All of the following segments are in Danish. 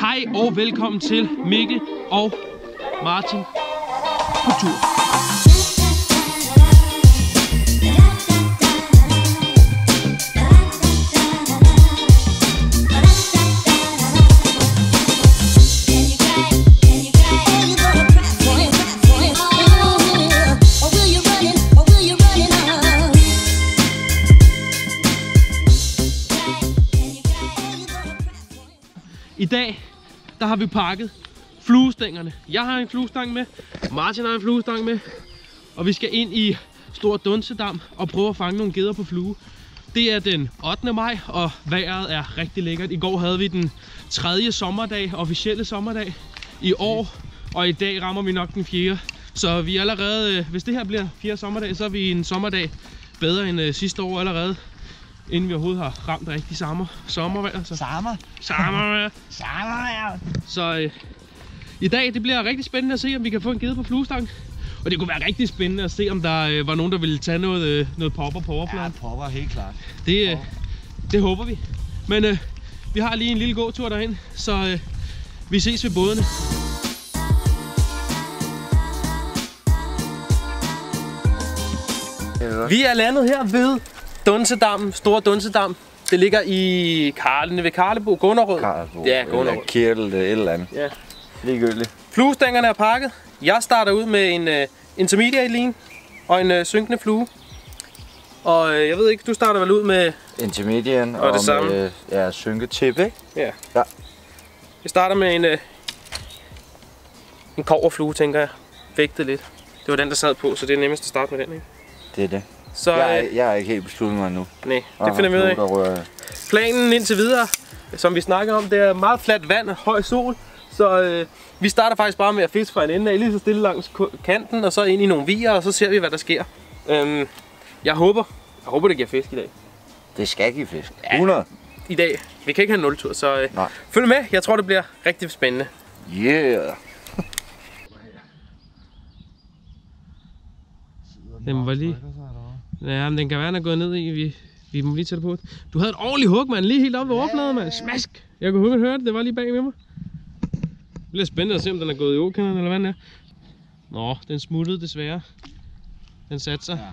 Hej og velkommen til Mikkel og Martin på tur. I dag, der har vi pakket fluestængerne. Jeg har en fluestang med, Martin har en fluestang med, og vi skal ind i Stor Dunsedam og prøve at fange nogle geder på flue. Det er den 8. maj, og vejret er rigtig lækkert. I går havde vi den tredje sommerdag, officielle sommerdag i år, og i dag rammer vi nok den fjerde. Så vi er allerede, øh, hvis det her bliver fjerde sommerdag, så er vi en sommerdag bedre end øh, sidste år allerede. Inden vi overhovedet har ramt rigtig sommer, sommervejr. Så Samer. sommervejr. Samer. Så øh, i dag, det bliver rigtig spændende at se, om vi kan få en gede på fluestang. Og det kunne være rigtig spændende at se, om der øh, var nogen, der ville tage noget, øh, noget popper på Ja, overfladen. popper, helt klart. Det, øh, det håber vi. Men øh, vi har lige en lille gåtur derhen, så øh, vi ses ved bådene. Vi er landet her ved Dunsedam, Store Dunsedam. Det ligger i Karlene ved Karlebo, Gunnerød. Karlsbo. Ja, Gunnerød. Kirtel, er et eller andet. Ja. Ligegyldigt. Fluestængerne er pakket. Jeg starter ud med en uh, intermediate line og en uh, synkende flue. Og uh, jeg ved ikke, du starter vel ud med... Intermedian Og det samme. med ja, synketip, ikke? Ja. Ja. Jeg starter med en, uh, en koverflue, tænker jeg. Vægtet lidt. Det var den, der sad på, så det er nemmest at starte med den, ikke? Det er det. Så Jeg, øh, er, jeg er ikke helt besluttet mig nu. nej, det finder vi ud af. Planen indtil videre, som vi snakker om, det er meget fladt vand og høj sol. Så øh, vi starter faktisk bare med at fiske fra en ende af, lige så stille langs kanten, og så ind i nogle vier, og så ser vi, hvad der sker. Øhm, jeg håber, jeg håber, det giver fisk i dag. Det skal give fisk. 100. I dag, vi kan ikke have en nultur, så øh, Nej. følg med. Jeg tror, det bliver rigtig spændende. Yeah. Den var lige... Ja, men den kan være, den er gået ned i. Vi, vi må lige tage det på. Du havde et ordentligt hug, mand. Lige helt oppe ved overfladen, mand. Smask! Jeg kunne høre det. Det var lige bag ved mig. Det bliver spændende at se, om den er gået i åkanden, eller hvad den er. Nå, den smuttede desværre. Den satte sig. Ja.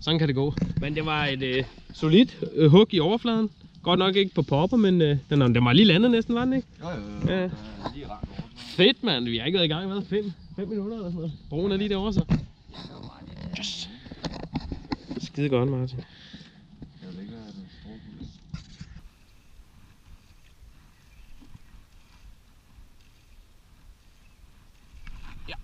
Sådan kan det gå. Men det var et øh, solidt øh, hug i overfladen. Godt nok ikke på popper, men øh, den, den var lige landet næsten, var den ikke? Jo, jo, Ja. jo. Lige ramt over. Fedt, mand. Vi har ikke været i gang med 5 5 minutter eller sådan noget. Broen er lige derovre, så. Yes. Skide godt, Martin. Jeg vil ikke have den store Ja.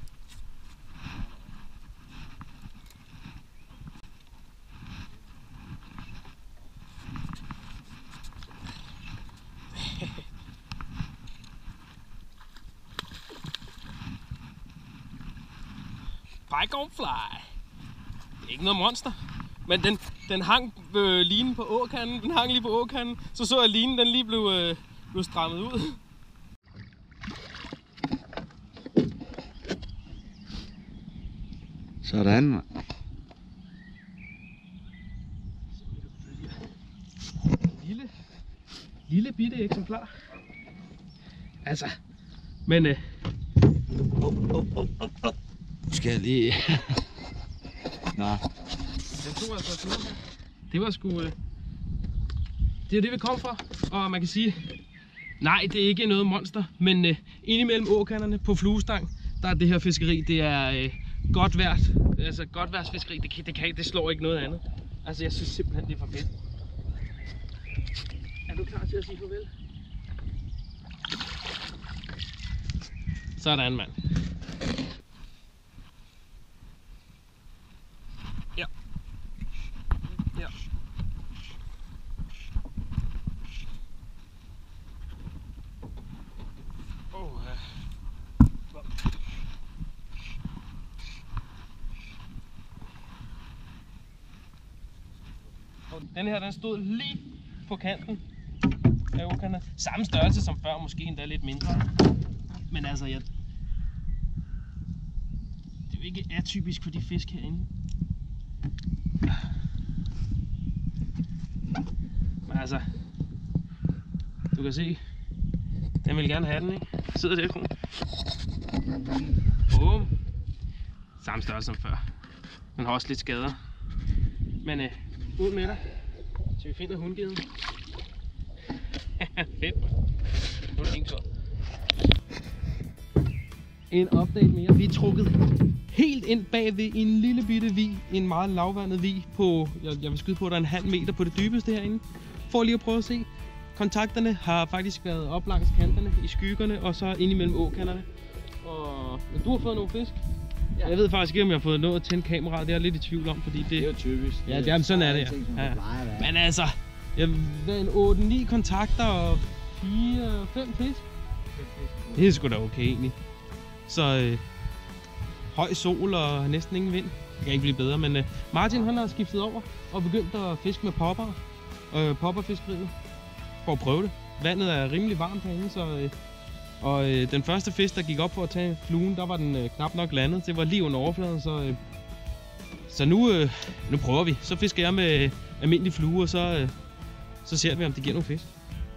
Pike on fly. Det er ikke noget monster. Men den, den hang øh, linen på åkanden. Den hang lige på åkanden. Så så jeg linen, den lige blev, øh, blev strammet ud. Sådan, mand. Lille, lille bitte eksemplar. Altså, men øh, Nu skal jeg lige... Nå, den tog altså afsted her. Det var sgu... Øh, det er det, vi kom for. Og man kan sige, nej, det er ikke noget monster. Men øh, indimellem åkanderne på fluestang, der er det her fiskeri, det er øh, godt værd. Altså godt værdsfiskeri, det, kan, det, kan, det slår ikke noget andet. Altså, jeg synes simpelthen, det er for fedt. Er du klar til at sige farvel? Sådan, mand. Den her, den stod lige på kanten af ukerne. Samme størrelse som før, måske endda lidt mindre. Men altså, jeg... Det er jo ikke atypisk for de fisk herinde. Men altså... Du kan se, den vil gerne have den, ikke? Sidder der, Kron. Bum. Samme størrelse som før. Den har også lidt skader. Men øh, ud med dig. Vi finder hundgivet. Fedt. Nu er det din tur. En update mere. Vi er trukket helt ind bagved en lille bitte vi, en meget lavvandet vi på, jeg, jeg vil skyde på, at der er en halv meter på det dybeste herinde. For lige at prøve at se. Kontakterne har faktisk været op langs kanterne, i skyggerne, og så ind imellem åkanterne. Og du har fået nogle fisk. Ja. Jeg ved faktisk ikke, om jeg har fået noget at tænde kameraet. Det er jeg lidt i tvivl om, fordi det... Det er jo typisk. Ja, det er, sådan er det, ja. ja. Men altså, jeg en 8-9 kontakter og 4-5 fisk. Det er sgu da okay egentlig. Så øh, høj sol og næsten ingen vind. Det kan ikke blive bedre, men øh, Martin han har skiftet over og begyndt at fiske med popper. Øh, popperfiskeriet. For at prøve det. Vandet er rimelig varmt herinde, så... Øh, og øh, den første fisk, der gik op for at tage fluen, der var den øh, knap nok landet. Det var lige under overfladen, så... Øh, så nu, øh, nu prøver vi. Så fisker jeg med øh, almindelig flue, og så, øh, så ser vi, om det giver nogle fisk.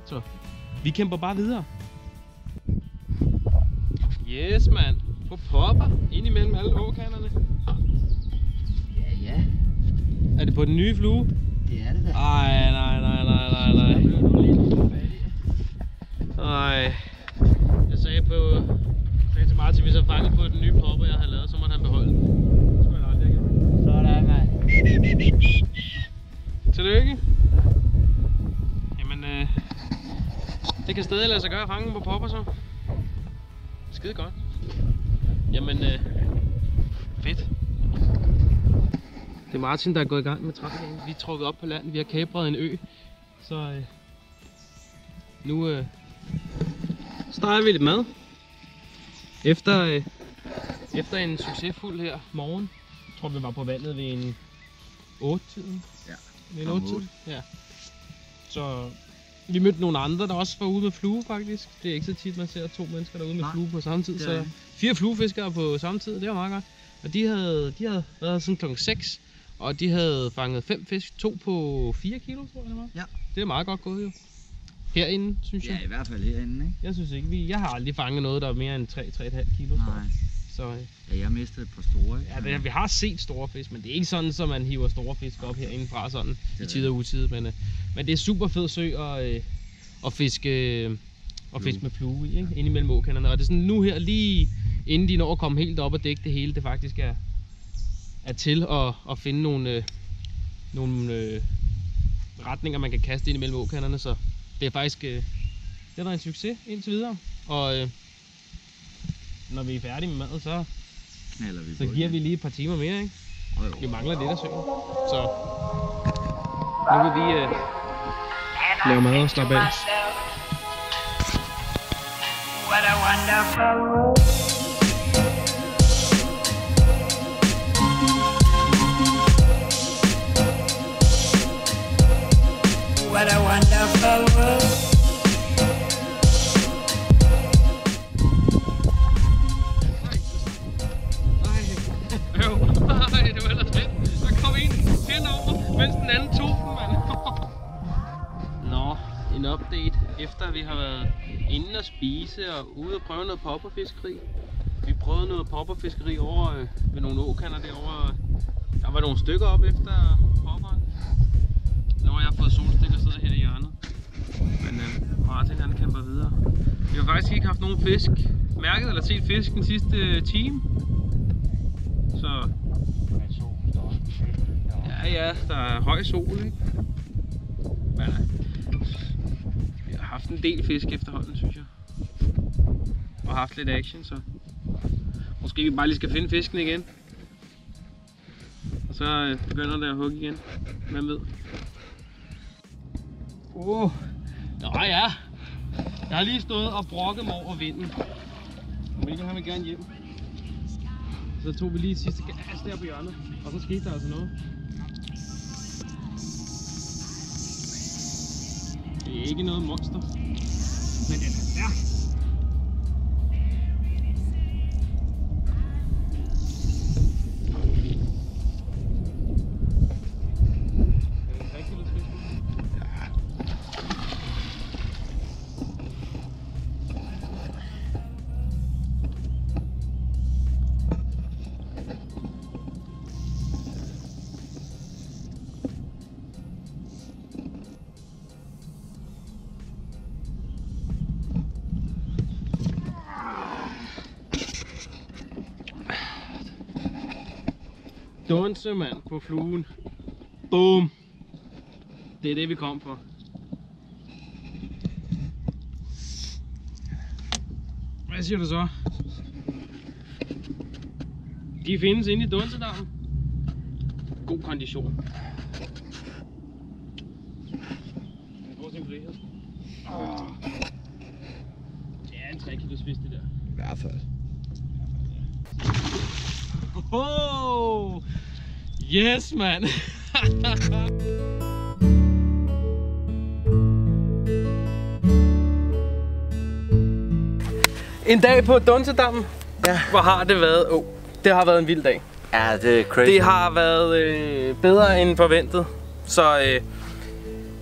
Så vi kæmper bare videre. Yes, mand. På popper. Ind imellem alle åkanderne. Ja, ja. Er det på den nye flue? Det er det da. Ej, nej, nej, nej, nej, nej. Nej. På... sagde til Martin, hvis jeg fangede på den nye popper, jeg havde lavet, så måtte han beholde den. Det skulle han aldrig have gjort. Sådan, mand. Tillykke. Jamen, øh, det kan stadig lade sig gøre at fange på popper så. Skide godt. Jamen, øh, fedt. Det er Martin, der er gået i gang med træningen. Vi er trukket op på land. Vi har kapret en ø. Så øh, nu øh, steger vi lidt mad. Efter, øh, efter en succesfuld her morgen. Jeg tror, vi var på vandet ved en 8-tiden. Ja. Ved en Klokken 8-tiden. Ja. Så vi mødte nogle andre, der også var ude med flue faktisk. Det er ikke så tit, man ser to mennesker der er ude med Nej, flue på samme tid. Så fire fluefiskere på samme tid, det var meget godt. Og de havde, de havde været sådan klokken 6, og de havde fanget fem fisk. To på 4 kilo, tror jeg det var. Ja. Det er meget godt gået jo. Herinde, synes Ja, jeg. i hvert fald herinde, ikke? Jeg synes ikke, vi, jeg har aldrig fanget noget, der er mere end 3-3,5 kilo. Nej. Så øh, Ja, jeg mistede et par store, ikke? ja, det, vi har set store fisk, men det er ikke sådan, at man hiver store fisk op herindefra sådan i er tid og utid. Men, øh, men det er super fed sø at, øh, at fiske, øh, at fiske med flue i, ikke? Ind imellem åkanderne. Og det er sådan nu her, lige inden de når at komme helt op og dække det hele, det faktisk er, er til at, at finde nogle, øh, nogle øh, retninger, man kan kaste ind imellem åkanderne. Så det er faktisk øh, det er en succes indtil videre. Og øh, når vi er færdige med mad, så, Knaller vi så giver vi lige et par timer mere, ikke? Åh, jo. Vi mangler lidt af søen. Så nu vil vi øh, lave mad og slappe af. What a wonderful. What a wonderful det var fedt. Kom mens den anden tog den, mand. Nå, en update efter vi har været inde og spise og ude og prøve noget popperfiskeri. Vi prøvede noget popperfiskeri over øh, ved nogle åkander derovre. Der var nogle stykker op efter popperen. Nu har jeg fået solstikker og sidder her i hjørnet. Men øh, Martin han kæmper videre. Vi har faktisk ikke haft nogen fisk mærket eller set fisk den sidste øh, time. Så ja, ja, der er høj sol, ikke? Men øh, vi har haft en del fisk efterhånden, synes jeg. Og haft lidt action, så måske vi bare lige skal finde fisken igen. Og så øh, begynder det at hugge igen. Hvem ved? Åh, oh. Nå ja. Jeg har lige stået og brokket mig over vinden. Og Mikkel har vi gerne hjem. Så tog vi lige sidste gas der på hjørnet, og så skete der altså noget. Det er ikke noget monster. Men den er stærk. Dunse, mand, på fluen. Boom. Det er det, vi kom for. Hvad siger du så? De findes inde i Dunsedammen. God kondition. Den får sin frihed. Åh. Det er en 3 kilos fisk, det der. I hvert fald. Oh! Yes, man. en dag på Dunsedammen. Ja. Hvor har det været? Oh, det har været en vild dag. Ja, det er crazy. Det har været øh, bedre end forventet. Så øh,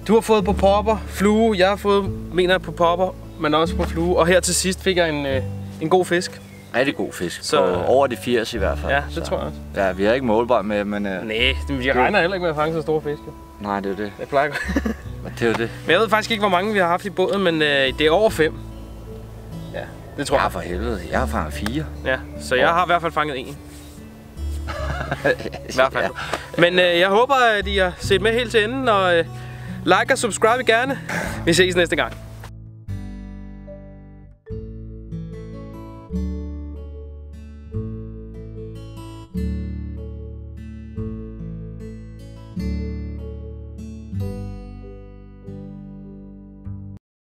du har fået på popper, flue. Jeg har fået, mener på popper, men også på flue. Og her til sidst fik jeg en, øh, en god fisk. Rigtig god fisk. Så-. På over de 80 i hvert fald. Ja, det så. tror jeg også. Ja, vi har ikke målbar med, men... Uh, Nej, jeg regner heller ikke med at fange så store fisk. nej, det er det. Jeg plejer. Men det er jo det. Men jeg ved faktisk ikke, hvor mange vi har haft i båden, men øh, det er over fem. Ja, det tror Ja, jeg. for helvede. Jeg har fanget fire. Ja, så jeg har i hvert fald fanget en. I hvert fald. Men øh, jeg håber, at I har set med helt til enden, og øh, like og subscribe gerne. Vi ses næste gang.